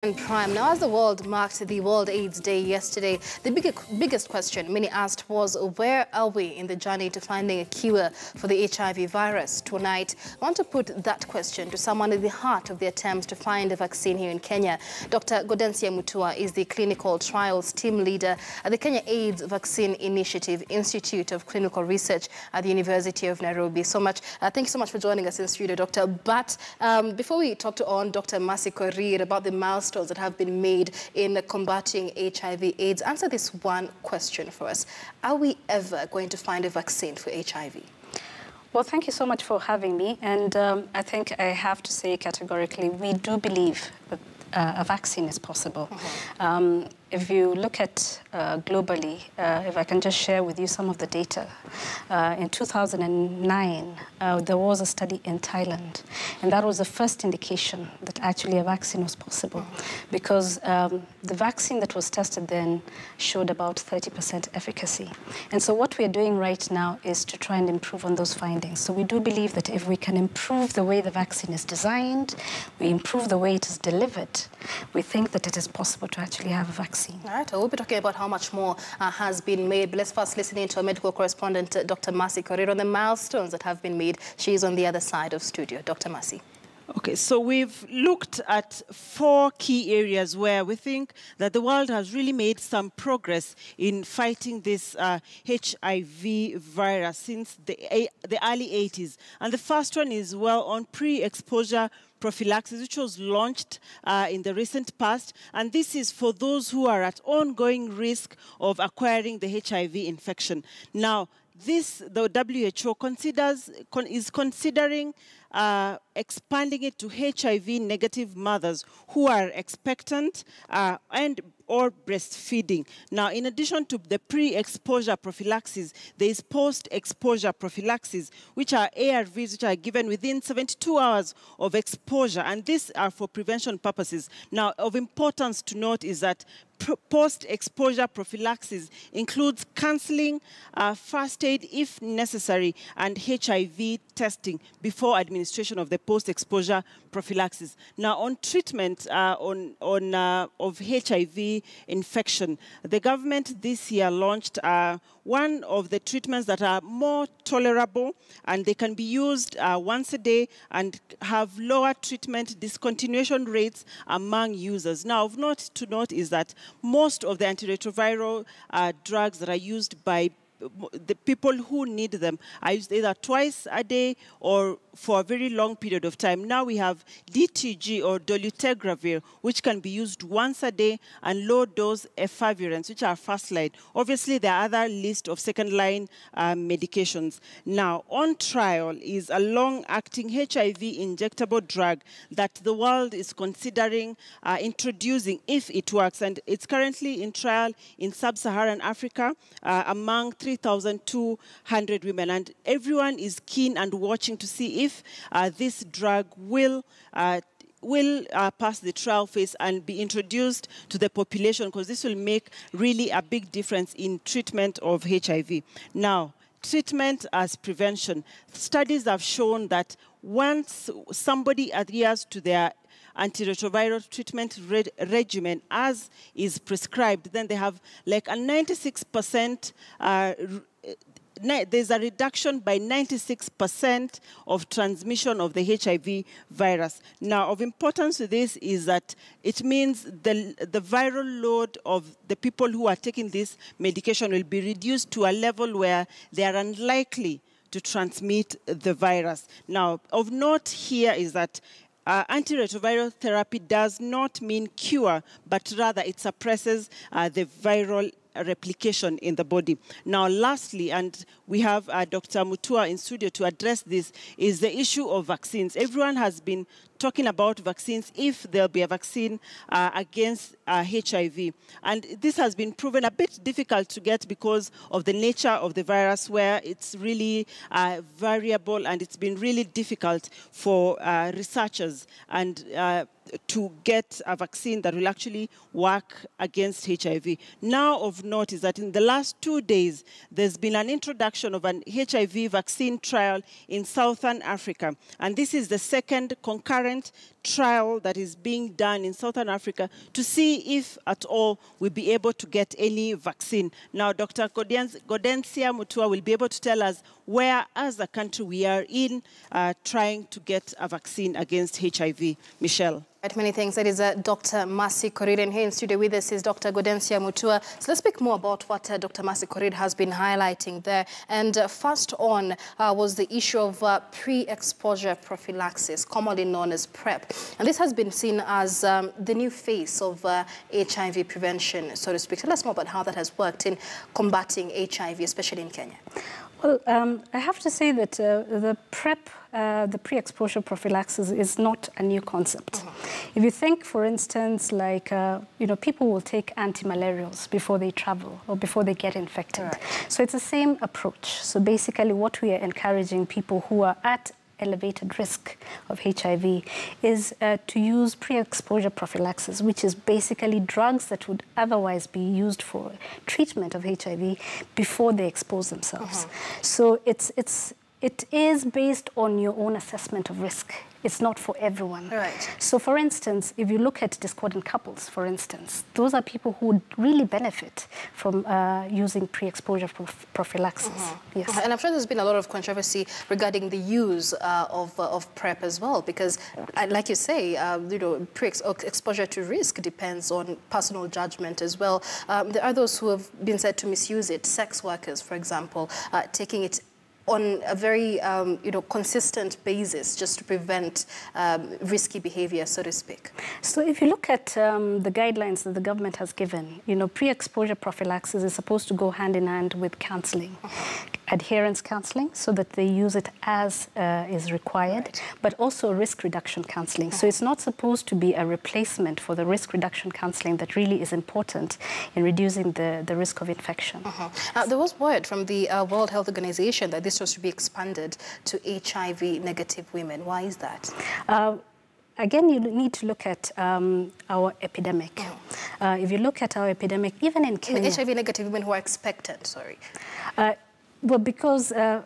Prime. Now, as the world marked the World AIDS Day yesterday, the big, biggest question many asked was, where are we in the journey to finding a cure for the HIV virus? Tonight, I want to put that question to someone at the heart of the attempts to find a vaccine here in Kenya. Dr. Gaudensia Mutua is the clinical trials team leader at the Kenya AIDS Vaccine Initiative Institute of Clinical Research at the University of Nairobi. So much, uh, thank you so much for joining us in studio, Doctor. But um, before we talk to on Dr. Mercy Korir about the milestones that have been made in combating HIV AIDS. Answer this one question for us. Are we ever going to find a vaccine for HIV? Well, thank you so much for having me. And um, I think I have to say categorically, we do believe that uh, a vaccine is possible. Mm -hmm. um, if you look at uh, globally, uh, if I can just share with you some of the data, uh, in 2009, uh, there was a study in Thailand, and that was the first indication that actually a vaccine was possible, because um, the vaccine that was tested then showed about 30% efficacy. And so what we're doing right now is to try and improve on those findings. So we do believe that if we can improve the way the vaccine is designed, we improve the way it is delivered, we think that it is possible to actually have a vaccine vaccine. All right, we'll be talking about how much more uh, has been made. But let's first listen in to our medical correspondent, uh, Dr. Mercy Korir, on the milestones that have been made. She is on the other side of studio. Dr. Mercy. Okay, so we've looked at four key areas where we think that the world has really made some progress in fighting this uh, HIV virus since the, the early 80s. And the first one is, well, on pre-exposure prophylaxis, which was launched uh, in the recent past. And this is for those who are at ongoing risk of acquiring the HIV infection. Now, this, the WHO considers, con, is considering uh, expanding it to HIV-negative mothers who are expectant uh, and or breastfeeding. Now, in addition to the pre-exposure prophylaxis, there is post-exposure prophylaxis, which are ARVs which are given within 72 hours of exposure, and these are for prevention purposes. Now, of importance to note is that post-exposure prophylaxis includes counseling, uh, first aid if necessary, and HIV testing before administration of the post-exposure prophylaxis. Now, on treatment uh, on, on, uh, of HIV infection, the government this year launched uh, one of the treatments that are more tolerable and they can be used uh, once a day and have lower treatment discontinuation rates among users. Now, of note to note is that most of the antiretroviral uh, drugs that are used by the people who need them are used either twice a day or for a very long period of time. Now we have DTG or dolutegravir, which can be used once a day, and low-dose efavirenz, which are first line. Obviously, there are other list of second-line um, medications. Now, on trial is a long-acting HIV injectable drug that the world is considering uh, introducing if it works, and it's currently in trial in sub-Saharan Africa uh, among 3,200 women, and everyone is keen and watching to see if uh, this drug will uh, will uh, pass the trial phase and be introduced to the population because this will make really a big difference in treatment of HIV. Now, treatment as prevention. Studies have shown that once somebody adheres to their antiretroviral treatment re regimen as is prescribed, then they have like a 96% uh, there's a reduction by 96% of transmission of the HIV virus. Now, of importance to this is that it means the, the viral load of the people who are taking this medication will be reduced to a level where they are unlikely to transmit the virus. Now, of note here is that uh, antiretroviral therapy does not mean cure, but rather it suppresses uh, the viral replication in the body. Now, lastly, and we have uh, Dr. Mutua in studio to address this, is the issue of vaccines. Everyone has been talking about vaccines if there'll be a vaccine uh, against uh, HIV. And this has been proven a bit difficult to get because of the nature of the virus where it's really uh, variable and it's been really difficult for uh, researchers and uh, to get a vaccine that will actually work against HIV. Now of note is that in the last two days, there's been an introduction of an HIV vaccine trial in Southern Africa. And this is the second concurrent current trial that is being done in Southern Africa to see if at all we'll be able to get any vaccine. Now, Dr. Gaudensia Mutua will be able to tell us where, as a country, we are in uh, trying to get a vaccine against HIV. Michelle. Right, many thanks. That is uh, Dr. Mercy Korir. And here in studio with us is Dr. Gaudensia Mutua. So let's speak more about what uh, Dr. Mercy Korir has been highlighting there. And uh, first on uh, was the issue of uh, pre-exposure prophylaxis, commonly known as PrEP. And this has been seen as um, the new face of HIV uh, prevention, so to speak. Tell us more about how that has worked in combating HIV, especially in Kenya. Well, um, I have to say that uh, the PrEP, uh, the pre-exposure prophylaxis, is not a new concept. Uh -huh. If you think, for instance, like, uh, you know, people will take anti-malarials before they travel or before they get infected. Right. So it's the same approach. So basically what we are encouraging people who are at elevated risk of HIV is uh, to use pre-exposure prophylaxis, which is basically drugs that would otherwise be used for treatment of HIV before they expose themselves. Uh -huh. So it's, it's, it is based on your own assessment of risk. It's not for everyone. Right. So for instance, if you look at discordant couples, for instance, those are people who would really benefit from uh, using pre-exposure prophylaxis. Mm -hmm. Yes. And I'm sure there's been a lot of controversy regarding the use uh, of, uh, of PrEP as well, because uh, like you say, uh, you know, pre-exposure to risk depends on personal judgment as well. Um, there are those who have been said to misuse it, sex workers, for example, uh, taking it on a very um, you know, consistent basis just to prevent um, risky behavior, so to speak? So if you look at um, the guidelines that the government has given, you know, pre-exposure prophylaxis is supposed to go hand in hand with counseling. Uh -huh adherence counseling so that they use it as uh, is required, right. but also risk reduction counseling. So it's not supposed to be a replacement for the risk reduction counseling that really is important in reducing the, the risk of infection. Uh -huh. uh, there was word from the uh, World Health Organization that this was to be expanded to HIV negative women. Why is that? Uh, again, you need to look at um, our epidemic. Oh. Uh, if you look at our epidemic, even in Kenya... HIV negative women who are expectant, sorry. Well, because, uh,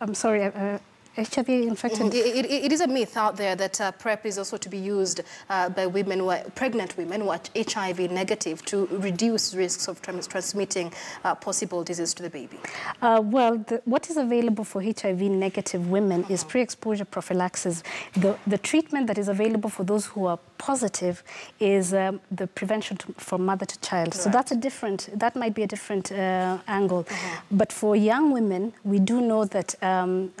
I'm sorry, uh, HIV infected? It, it, it is a myth out there that uh, PrEP is also to be used uh, by women who are pregnant women who are HIV negative to reduce risks of trans transmitting uh, possible disease to the baby. Uh, well, the, what is available for HIV negative women -huh. is uh-huh. pre-exposure prophylaxis. The, the treatment that is available for those who are positive uh, is um, the prevention to, from mother to child. Right. So that's a different, that might be a different angle. -huh. But for young women, we do know that um,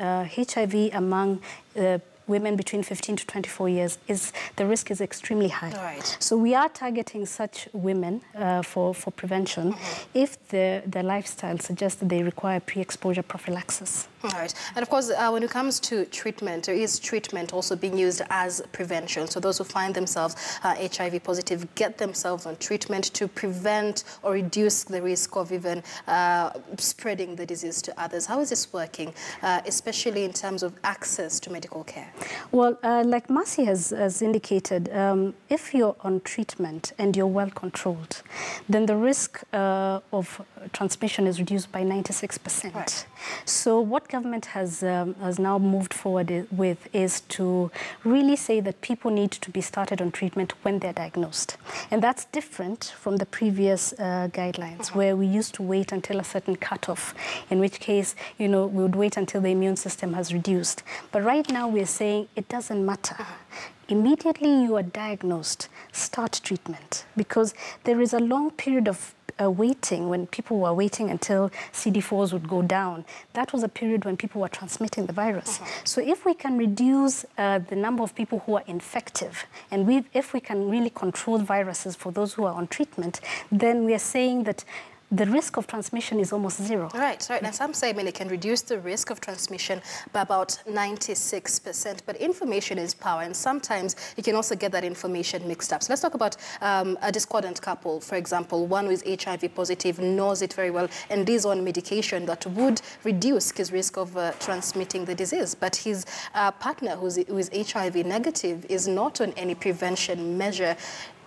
HIV HIV among uh, women between 15 to 24 years is the risk is extremely high. Right. So we are targeting such women uh, for, for prevention mm -hmm. if the, their lifestyle suggests that they require pre-exposure prophylaxis. All right. And of course, uh, when it comes to treatment, there is treatment also being used as prevention. So those who find themselves uh, HIV positive get themselves on treatment to prevent or reduce the risk of even uh, spreading the disease to others. How is this working, uh, especially in terms of access to medical care? Well, uh, like Mercy has, has indicated, um, if you're on treatment and you're well controlled, then the risk uh, of transmission is reduced by 96%. Right. So what government has, um, has now moved forward with is to really say that people need to be started on treatment when they're diagnosed. And that's different from the previous uh, guidelines, uh -huh. where we used to wait until a certain cutoff, in which case, you know, we would wait until the immune system has reduced. But right now we're saying it doesn't matter. Uh -huh immediately you are diagnosed, start treatment because there is a long period of uh, waiting, when people were waiting until CD4s would go down, that was a period when people were transmitting the virus. Uh -huh. So if we can reduce uh, the number of people who are infective, and we, if we can really control viruses for those who are on treatment, then we are saying that the risk of transmission is almost zero. Right, right. Now, some say, I mean, it can reduce the risk of transmission by about 96%, but information is power, and sometimes you can also get that information mixed up. So let's talk about um, a discordant couple, for example, one who is HIV positive, knows it very well, and is on medication that would reduce his risk of uh, transmitting the disease, but his uh, partner who is HIV negative is not on any prevention measure.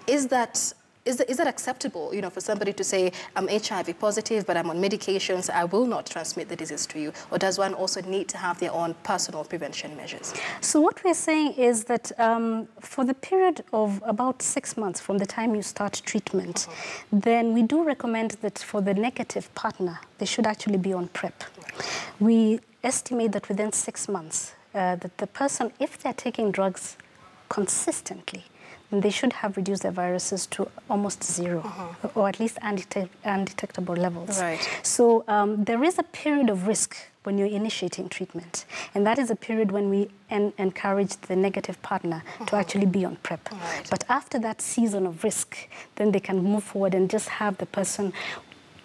Is that is that, is that acceptable, you know, for somebody to say, I'm HIV positive, but I'm on medications, I will not transmit the disease to you? Or does one also need to have their own personal prevention measures? So what we're saying is that um, for the period of about six months from the time you start treatment, uh -huh. then we do recommend that for the negative partner, they should actually be on PrEP. Right. We estimate that within six months, uh, that the person, if they're taking drugs consistently, they should have reduced their viruses to almost 0 uh -huh. or at least undetect undetectable levels. Right. So um, there is a period of risk when you're initiating treatment. And that is a period when we en encourage the negative partner uh -huh. to uh-huh. actually be on PrEP. Right. But after that season of risk, then they can move forward and just have the person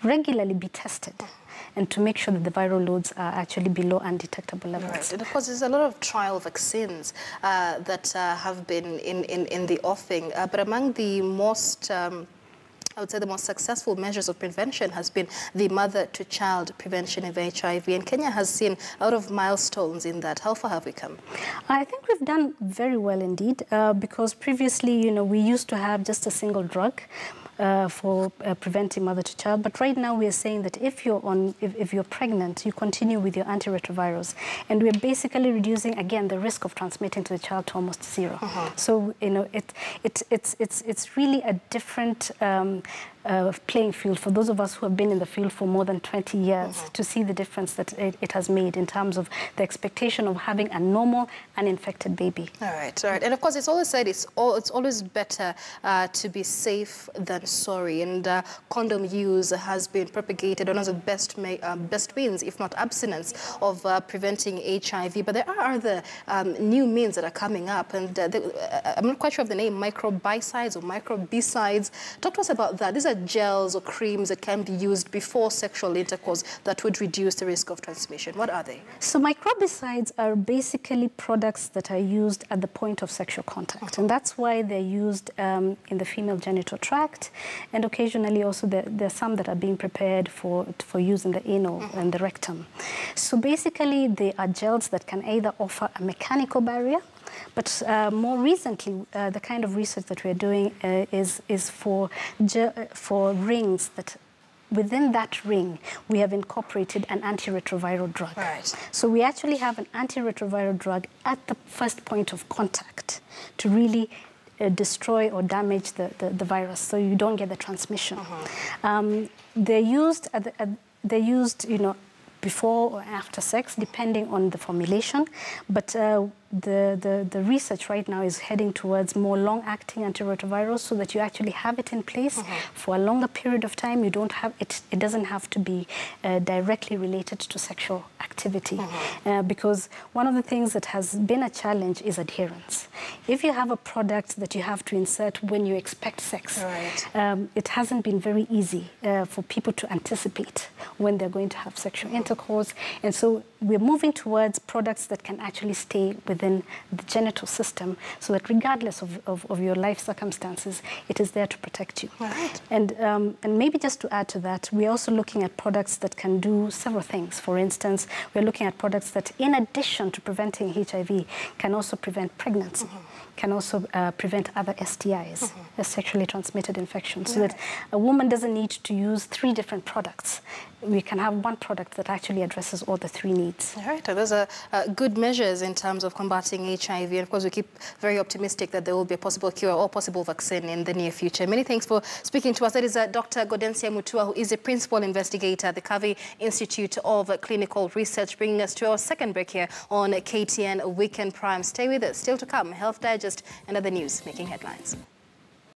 regularly be tested. Uh -huh and to make sure that the viral loads are actually below undetectable levels. Right. And of course, there's a lot of trial vaccines uh, that uh, have been in, in, in the offing, uh, but among the most um, I would say the most successful measures of prevention has been the mother-to-child prevention of HIV, and Kenya has seen a lot of milestones in that. How far have we come? I think we've done very well indeed, uh, because previously, you know, we used to have just a single drug, uh, for uh, preventing mother to child. But right now we are saying that if you're on, if, if you're pregnant, you continue with your antiretrovirals, and we're basically reducing again the risk of transmitting to the child to almost 0 uh -huh. So you know it, it it's it's it's really a different. Um, uh, playing field for those of us who have been in the field for more than 20 years mm -hmm. to see the difference that it, it, has made in terms of the expectation of having a normal uninfected baby. All right, all right. And of course, it's always said it's, all, it's always better uh, to be safe than sorry. And uh, condom use has been propagated one of the best, uh, best means, if not abstinence, of uh, preventing HIV. But there are other um, new means that are coming up. And uh, they, I'm not quite sure of the name, microbicides or microbicides. Talk to us about that. These are gels or creams that can be used before sexual intercourse that would reduce the risk of transmission? What are they? So microbicides are basically products that are used at the point of sexual contact. -huh. And that's why they're used um, in the female genital tract. And occasionally also there, there, are some that are being prepared for, for use in the anal -huh. and the rectum. So basically they are gels that can either offer a mechanical barrier but uh, more recently, uh, the kind of research that we're doing uh, is, is for, for rings that within that ring, we have incorporated an antiretroviral drug. Right. So we actually have an antiretroviral drug at the first point of contact to really uh, destroy or damage the, the, the, virus so you don't get the transmission. Uh -huh. um, they're used, at the, at, they're used, you know, before or after sex, depending on the formulation. But uh, the, the, the, research right now is heading towards more long-acting antiretrovirals so that you actually have it in place mm -hmm. for a longer period of time. You don't have it, it doesn't have to be uh, directly related to sexual activity. Mm -hmm. uh, because one of the things that has been a challenge is adherence. If you have a product that you have to insert when you expect sex, right. um, it hasn't been very easy uh, for people to anticipate when they're going to have sexual intercourse. And so we're moving towards products that can actually stay within within the genital system so that regardless of, of, of your life circumstances, it is there to protect you. Right. And, um, and maybe just to add to that, we're also looking at products that can do several things. For instance, we're looking at products that in addition to preventing HIV can also prevent pregnancy. Mm -hmm can also uh, prevent other STIs, mm -hmm. sexually transmitted infections, so that a woman doesn't need to use three different products. We can have one product that actually addresses all the three needs. All right, those are uh, good measures in terms of combating HIV. And of course, we keep very optimistic that there will be a possible cure or possible vaccine in the near future. Many thanks for speaking to us. That is uh, Dr. Gaudensia Mutua, who is a principal investigator at the Kavi Institute of Clinical Research, bringing us to our second break here on KTN Weekend Prime. Stay with us. Still to come, Health Digest just and other news making headlines.